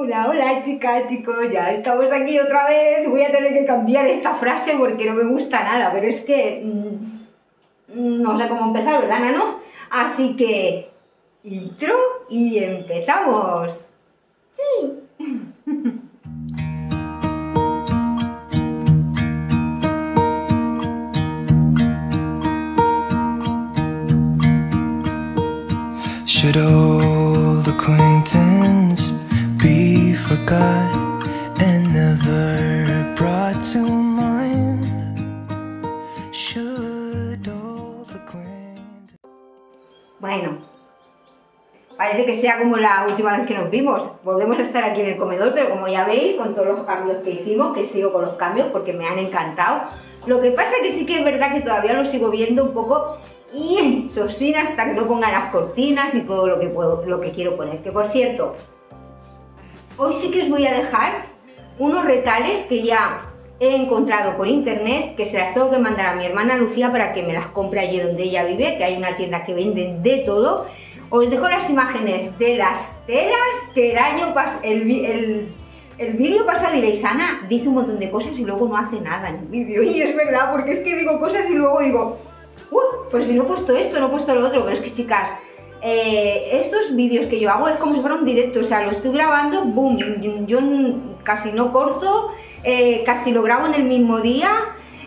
Hola, hola chicas, chicos, ya estamos aquí otra vez. Voy a tener que cambiar esta frase porque no me gusta nada, pero es que mm, no sé cómo empezar, ¿verdad, Nano? Así que intro y empezamos. Sí. Should old acquaintance Bueno, parece que sea como la última vez que nos vimos. Volvemos a estar aquí en el comedor, pero como ya veis, con todos los cambios que hicimos, que sigo con los cambios porque me han encantado. Lo que pasa que sí que es verdad que todavía lo sigo viendo un poco y sosina hasta que no ponga las cortinas y todo lo que, puedo, lo que quiero poner. Que por cierto, hoy sí que os voy a dejar unos retales que ya he encontrado por internet, que se las tengo que mandar a mi hermana Lucía para que me las compre allí donde ella vive, que hay una tienda que venden de todo. Os dejo las imágenes de las telas que el año pasado, el, el, vídeo pasado diréis, Ana, dice un montón de cosas y luego no hace nada en el vídeo. Y es verdad, porque es que digo cosas y luego digo, pues si no he puesto esto, no he puesto lo otro, pero es que chicas, eh, estos vídeos que yo hago es como si fuera un directo, o sea, lo estoy grabando, boom, yo casi no corto, eh, casi lo grabo en el mismo día,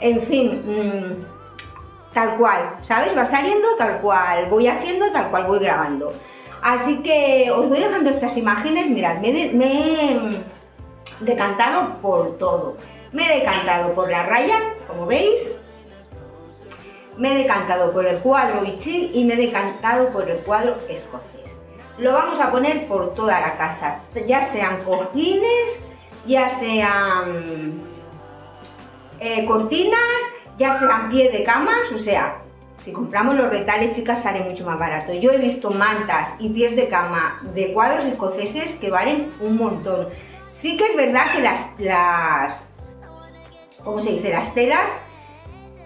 en fin, mm, tal cual, ¿sabes? Va saliendo tal cual, voy haciendo tal cual voy grabando. Así que os voy dejando estas imágenes, mirad, me, me he decantado por todo. Me he decantado por la raya, como veis, me he decantado por el cuadro bichil y me he decantado por el cuadro escocés. Lo vamos a poner por toda la casa, ya sean cojines, ya sean eh, cortinas, ya sean pie de camas, o sea, si compramos los retales, chicas, sale mucho más barato. Yo he visto mantas y pies de cama de cuadros escoceses que valen un montón. Sí que es verdad que las, las ¿cómo se dice? Las telas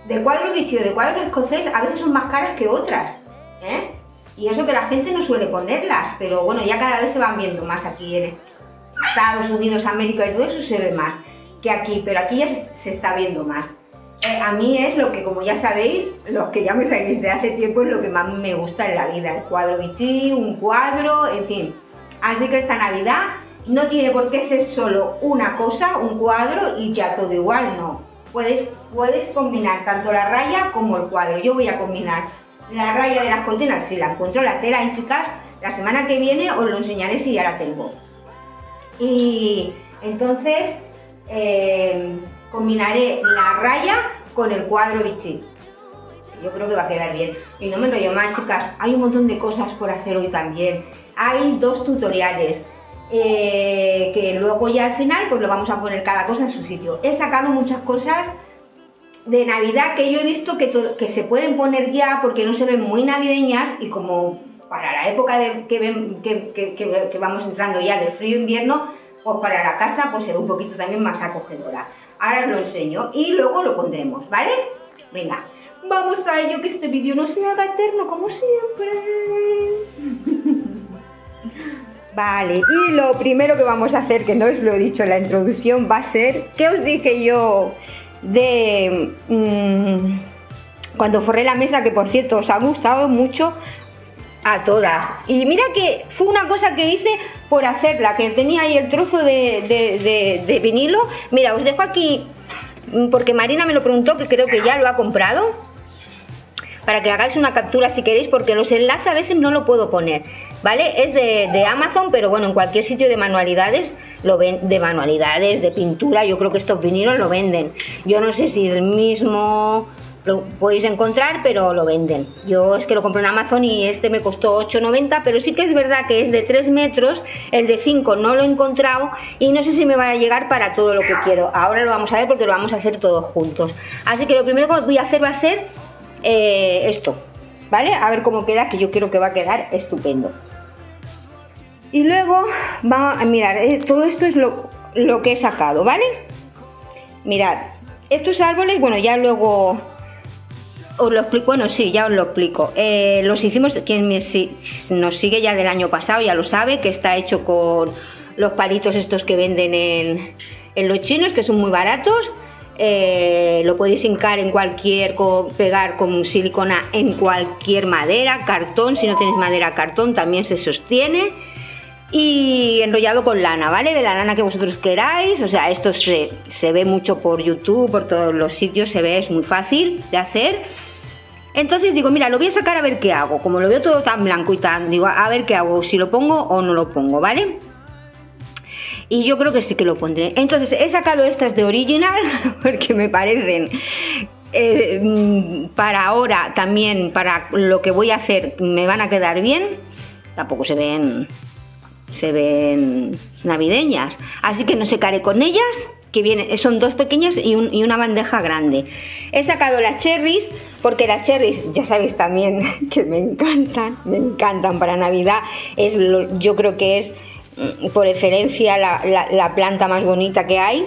de cuadro bichillo, de cuadro escocés, a veces son más caras que otras. ¿eh? Y eso que la gente no suele ponerlas, pero bueno, ya cada vez se van viendo más aquí en Estados Unidos, América y todo eso se ve más que aquí, pero aquí ya se, está viendo más. Eh, a mí es lo que, como ya sabéis, los que ya me seguís de hace tiempo, es lo que más me gusta en la vida, el cuadro bichí, un cuadro, en fin. Así que esta Navidad no tiene por qué ser solo una cosa, un cuadro y ya todo igual, no Puedes, puedes combinar tanto la raya como el cuadro. Yo voy a combinar la raya de las cortinas, si la encuentro la tela en chicas, la semana que viene os lo enseñaré si ya la tengo. Y entonces eh, combinaré la raya con el cuadro bichi. Yo creo que va a quedar bien. Y no me lo más, chicas. Hay un montón de cosas por hacer hoy también. Hay dos tutoriales. Eh, que luego ya al final pues lo vamos a poner cada cosa en su sitio. He sacado muchas cosas de Navidad que yo he visto que, que se pueden poner ya porque no se ven muy navideñas y como para la época de, que, que, vamos entrando ya de frío invierno, pues para la casa pues se ve un poquito también más acogedora. Ahora os lo enseño y luego lo pondremos, ¿vale? Venga, vamos a ello que este vídeo no se haga eterno como siempre. Vale, y lo primero que vamos a hacer, que no os lo he dicho en la introducción, va a ser, ¿qué os dije yo de mm, cuando forré la mesa? Que por cierto, os ha gustado mucho a todas. Y mira que fue una cosa que hice por hacerla, que tenía ahí el trozo de, de vinilo. Mira, os dejo aquí, porque Marina me lo preguntó, que creo que ya lo ha comprado, para que hagáis una captura si queréis, porque los enlaces a veces no lo puedo poner. ¿vale? Es de, Amazon, pero bueno, en cualquier sitio de manualidades, lo ven, de manualidades, de pintura, yo creo que estos vinilos lo venden. Yo no sé si el mismo lo podéis encontrar, pero lo venden. Yo es que lo compré en Amazon y este me costó 8,90, pero sí que es verdad que es de 3 metros, el de 5 no lo he encontrado y no sé si me va a llegar para todo lo que quiero. Ahora lo vamos a ver porque lo vamos a hacer todos juntos. Así que lo primero que voy a hacer va a ser eh, esto, ¿vale? A ver cómo queda, que yo creo que va a quedar estupendo. Y luego, vamos a mirar, eh, todo esto es lo, que he sacado, ¿vale? Mirad, estos árboles, bueno, ya luego os lo explico, bueno, sí, ya os lo explico. Eh, los hicimos, quien nos sigue ya del año pasado ya lo sabe, que está hecho con los palitos estos que venden en, en los chinos, que son muy baratos. Eh, lo podéis hincar en cualquier, pegar con silicona en cualquier madera, cartón, si no tenéis madera, cartón, también se sostiene. Y enrollado con lana, ¿vale? De la lana que vosotros queráis, o sea, esto se, se ve mucho por YouTube, por todos los sitios, se ve, es muy fácil de hacer. Entonces digo, mira, lo voy a sacar a ver qué hago. Como lo veo todo tan blanco y tan, digo, a ver qué hago, si lo pongo o no lo pongo, ¿vale? Y yo creo que sí que lo pondré. Entonces he sacado estas de original porque me parecen eh, mm, para ahora también, para lo que voy a hacer, me van a quedar bien. Tampoco se ven, se ven navideñas. Así que no secaré con ellas, que vienen, son dos pequeñas y, una bandeja grande. He sacado las cherries, porque las cherries, ya sabéis también que me encantan, me encantan para Navidad. Es yo creo que es por excelencia la, planta más bonita que hay.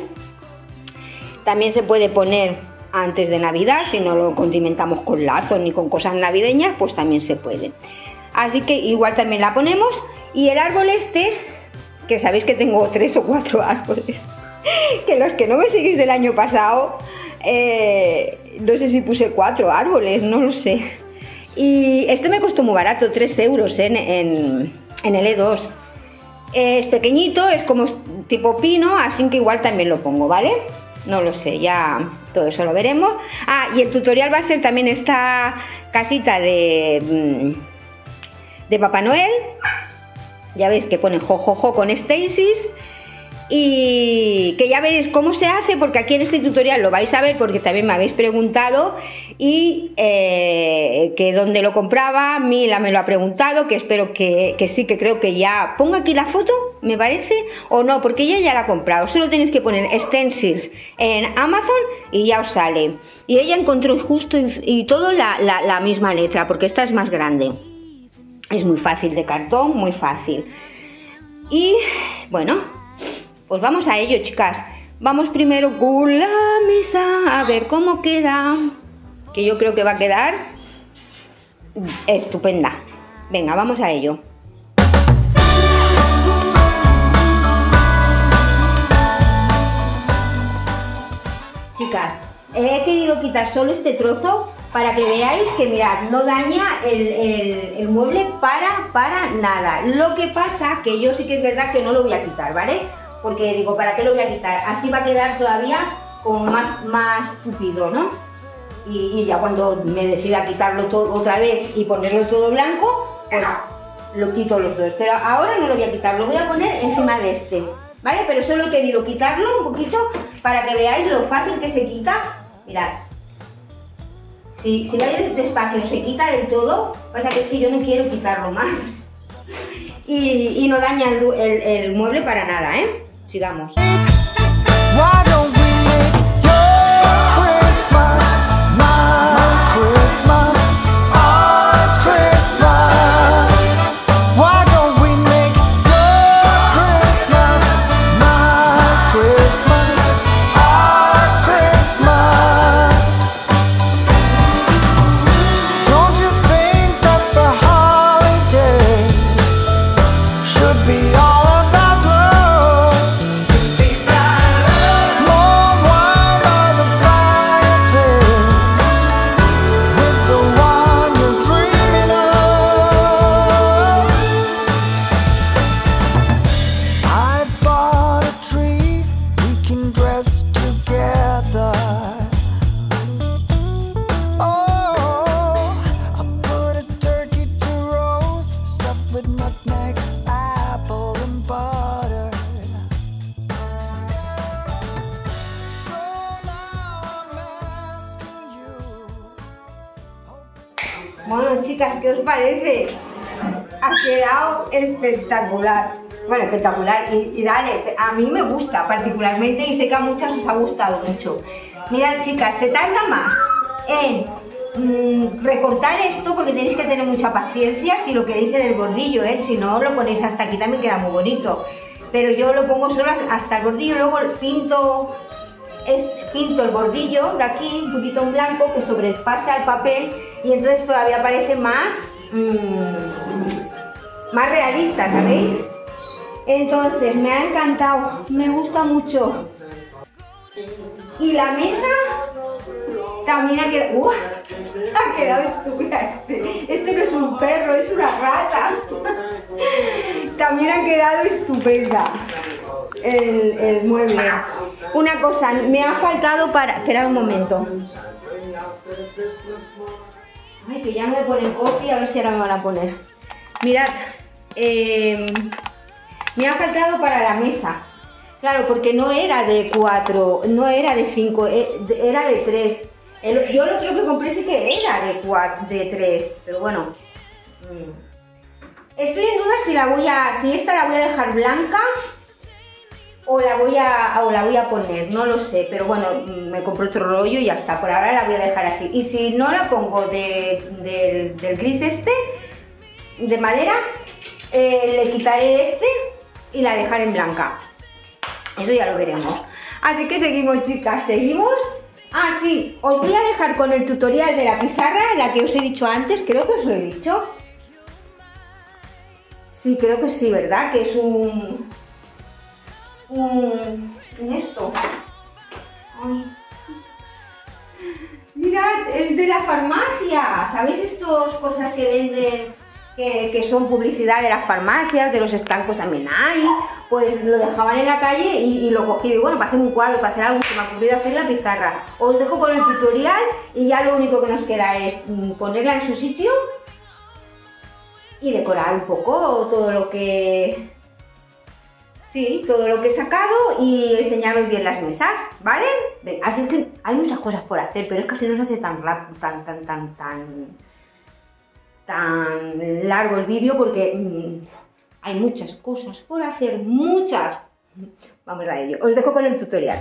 También se puede poner antes de Navidad, si no lo condimentamos con lazos ni con cosas navideñas, pues también se puede. Así que igual también la ponemos. Y el árbol este, que sabéis que tengo tres o cuatro árboles, que los que no me seguís del año pasado, eh, no sé si puse cuatro árboles, no lo sé. Y este me costó muy barato, 3 euros en, en, en el E2. Es pequeñito, es como tipo pino, así que igual también lo pongo, ¿vale? No lo sé, ya todo eso lo veremos. Ah, y el tutorial va a ser también esta casita de, mm, de Papá Noel. Ya veis que pone jojojo con Stasis y que ya veréis cómo se hace porque aquí en este tutorial lo vais a ver porque también me habéis preguntado y eh, que dónde lo compraba, Mila me lo ha preguntado, que espero que, sí, que creo que ya pongo aquí la foto, me parece, o no, porque ella ya la ha comprado, solo tenéis que poner stencils en Amazon y ya os sale. Y ella encontró justo y, todo la, la misma letra porque esta es más grande. Es muy fácil de cartón, muy fácil. Y bueno, pues vamos a ello, chicas. Vamos primero con la mesa, a ver cómo queda. Que yo creo que va a quedar estupenda. Venga, vamos a ello. Chicas, he querido quitar solo este trozo para que veáis que mirad, no daña el, mueble para, para nada. Lo que pasa que yo sí que es verdad que no lo voy a quitar, ¿vale? Porque digo, ¿para qué lo voy a quitar? Así va a quedar todavía como más, más tupido, ¿no? Y, ya cuando me decida quitarlo todo otra vez y ponerlo todo blanco, pues lo quito los dos. Pero ahora no lo voy a quitar, lo voy a poner encima de este, ¿vale? Pero solo he querido quitarlo un poquito para que veáis lo fácil que se quita. Mirad. Si, si vais despacio se quita del todo, pasa que es que yo no quiero quitarlo más. Y, no daña el mueble para nada, ¿eh? Sigamos. Chicas, ¿qué os parece? Ha quedado espectacular. Bueno, espectacular. Y, dale, a mí me gusta particularmente y sé que a muchas os ha gustado mucho. Mirad, chicas, se tarda más en mm, recortar esto porque tenéis que tener mucha paciencia si lo queréis en el bordillo, ¿eh? Si no, lo ponéis hasta aquí también queda muy bonito. Pero yo lo pongo solo hasta el bordillo, luego pinto pinto el bordillo de aquí, un poquito en blanco, que sobrepasa el papel y entonces todavía parece más, mm, más realista, ¿sabéis? Entonces, me ha encantado, me gusta mucho. Y la mesa también ha quedado... ¡Uah! Ha quedado estúpida este. Este no es un perro, es una rata. También ha quedado estupenda el, mueble. Una cosa, me ha faltado para... Espera un momento. Ay, que ya me ponen copia, a ver si ahora me van a poner. Mirad, eh, me ha faltado para la mesa. Claro, porque no era de 4, no era de 5, eh, era de 3. yo lo otro que compré sí que era de 4, de 3, pero bueno. Mm. Estoy en duda si la voy a, si esta la voy a dejar blanca o la voy a, o la voy a poner, no lo sé, pero bueno, me compré otro rollo y ya está, por ahora la voy a dejar así. Y si no la pongo de, del gris este, de madera, eh, le quitaré este y la dejaré en blanca. Eso ya lo veremos. Así que seguimos, chicas, seguimos. Ah, sí, os voy a dejar con el tutorial de la pizarra, la que os he dicho antes, creo que os lo he dicho. Sí, creo que sí, ¿verdad? Que es un... un... esto. Mirad, es de la farmacia. ¿Sabéis estas cosas que venden que, son publicidad de las farmacias, de los estancos también hay, pues lo dejaban en la calle y, lo cogí y bueno, para hacer un cuadro, para hacer algo, que me ha ocurrido hacer la pizarra. Os dejo con el tutorial y ya lo único que nos queda es mm, ponerla en su sitio y decorar un poco todo lo que... Sí, todo lo que he sacado y enseñaros bien las mesas, ¿vale? Así que hay muchas cosas por hacer, pero es que así no se hace tan rápido, tan, tan, tan, tan tan largo el vídeo porque mm, hay muchas cosas por hacer, muchas. Vamos a ello. Os dejo con el tutorial.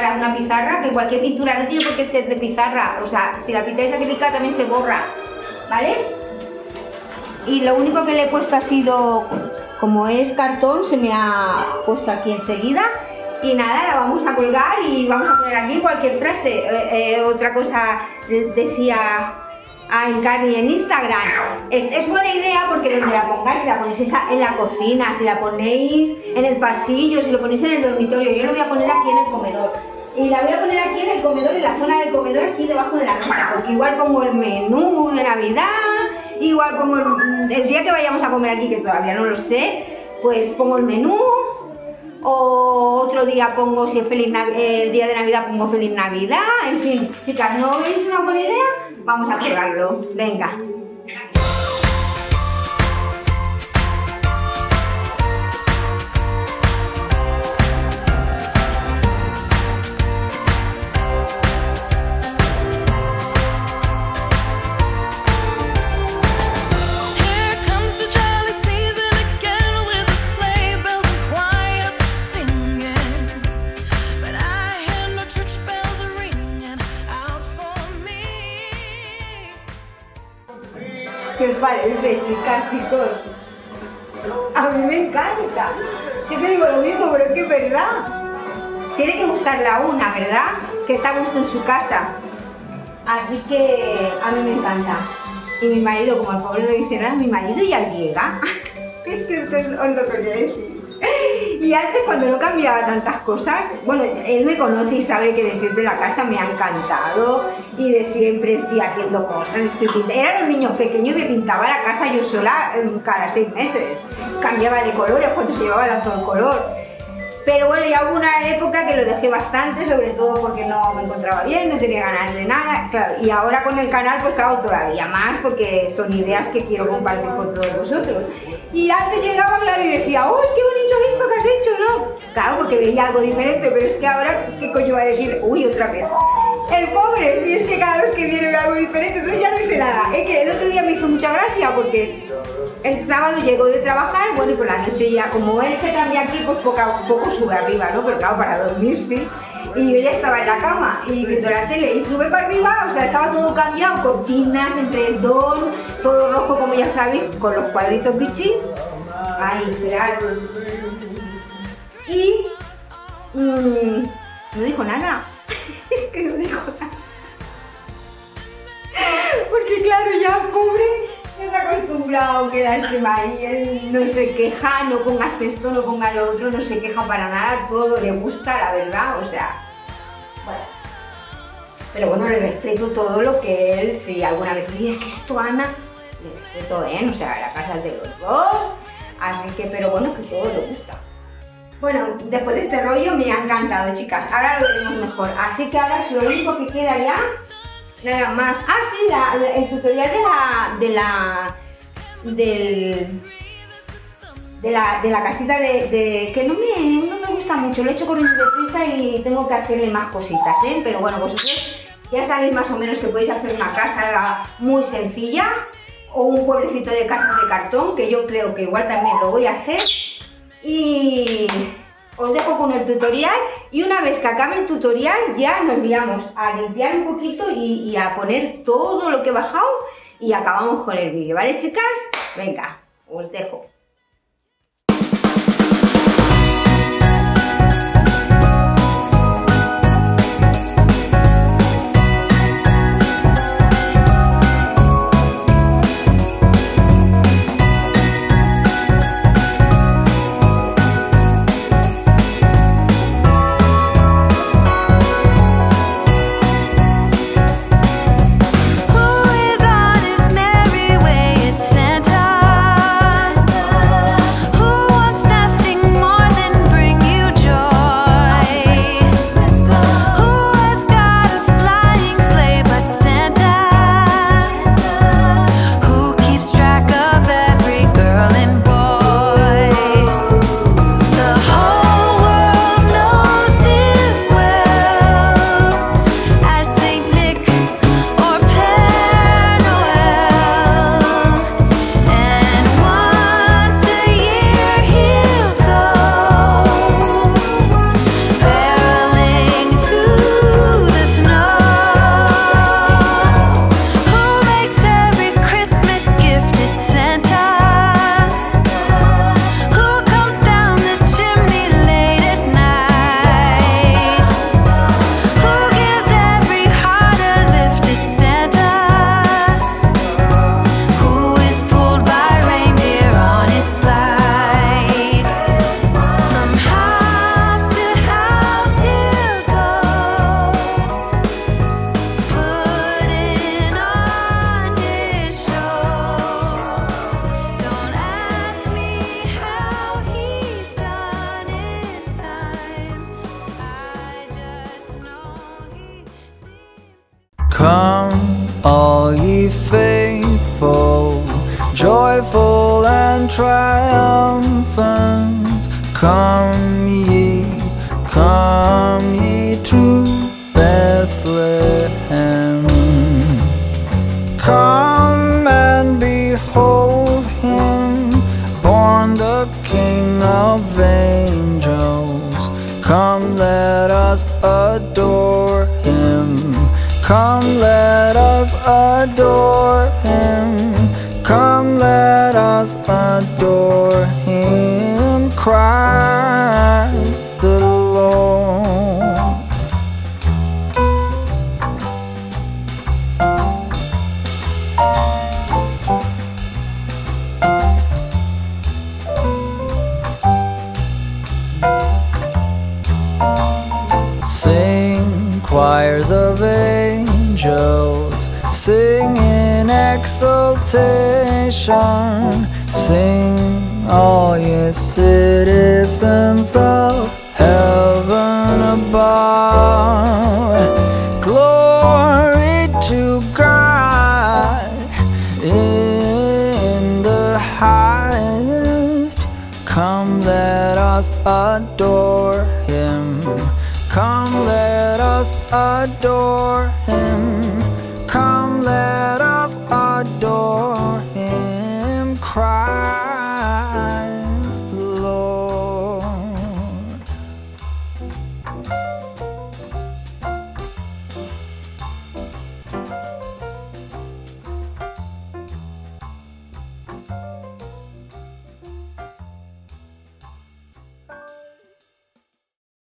Para una pizarra, que cualquier pintura no tiene por qué ser de pizarra, o sea, si la pintáis acrílica también se borra, ¿vale? Y lo único que le he puesto ha sido, como es cartón, se me ha puesto aquí enseguida, Y nada, la vamos a colgar y vamos a poner aquí cualquier frase. Eh, eh, otra cosa decía a Encarni en Instagram. Es, es, buena idea porque donde la pongáis, si la ponéis en la cocina, si la ponéis en el pasillo, si lo ponéis en el dormitorio, yo lo voy a poner aquí en el comedor. Y la voy a poner aquí en el comedor, en la zona del comedor, aquí debajo de la mesa, porque igual pongo el menú de Navidad, igual pongo el, el día que vayamos a comer aquí, que todavía no lo sé, pues pongo el menú, o otro día pongo, si es feliz el día de Navidad, pongo feliz Navidad, en fin, chicas, ¿no veis una buena idea? Vamos a probarlo, venga. Chicos? A mí me encanta. Siempre digo lo mismo, pero es que es verdad. Tiene que gustarle a una, ¿verdad? Que está a gusto en su casa. Así que a mí me encanta. Y mi marido, como al pobre lo dice, mi marido ya llega. es que esto os lo quería decir. Y antes cuando no cambiaba tantas cosas, bueno, él me conoce y sabe que de siempre la casa me ha encantado y de siempre estoy haciendo cosas, estoy pintando. Eran los niños pequeños y me pintaba la casa yo sola cada seis meses. Cambiaba de colores cuando se llevaba todo el color. Pero bueno, ya hubo una época que lo dejé bastante, sobre todo porque no me encontraba bien, no tenía ganas de nada. Claro, y ahora con el canal, pues claro, todavía más, porque son ideas que quiero compartir con todos vosotros. Y antes llegaba, claro, y decía, ¡Uy, qué bonito esto que has hecho! ¿No? Claro, porque veía algo diferente, pero es que ahora, ¿qué coño va a decir? ¡Uy, otra vez! El pobre, si es que cada vez que viene algo diferente, entonces ya no dice nada. Es que el otro día me hizo mucha gracia porque el sábado llegó de trabajar, bueno, y por la noche ya, como él se cambia aquí, pues poco a poco sube arriba, ¿no? Pero claro, para dormir sí. Y yo ya estaba en la cama y viendo la tele y sube para arriba, o sea, estaba todo cambiado, cortinas, entre el don, todo rojo, como ya sabéis, con los cuadritos bichi. Ay, esperad. Y mmm, no dijo nada. es que no dijo nada. Porque claro, ya pobre, está acostumbrado que y él no se queja, no pongas esto, no pongas lo otro, no se queja para nada, todo le gusta, la verdad, o sea, bueno. Pero bueno, le respeto todo lo que él, si alguna vez dice que esto Ana, le respeto, ¿eh? O sea, la casa es de los dos, así que, pero bueno, que todo le gusta. Bueno, después de este rollo me ha encantado, chicas. Ahora lo veremos mejor. Así que ahora lo único que queda ya, nada más. Ah, sí, el tutorial de la, de la, del, de la, de la casita de, que no me, no me gusta mucho. Lo he hecho corriendo prisa y tengo que hacerle más cositas, ¿eh? Pero bueno, vosotros ya sabéis más o menos que podéis hacer una casa muy sencilla o un pueblecito de casas de cartón, que yo creo que igual también lo voy a hacer y os dejo con el tutorial y una vez que acabe el tutorial ya nos enviamos a limpiar un poquito y a poner todo lo que he bajado y acabamos con el vídeo, ¿vale chicas? Venga, os dejo. Triumphant. Come ye, come ye to Bethlehem. Come and behold him, born the King of angels. Come, let us adore him. Come, let us adore him. Us adore him. Christ the Lord. Sing choirs of angels, sing in exultation, sing all ye citizens of heaven above. Glory to God in the highest. Come, let us adore him. Come, let us adore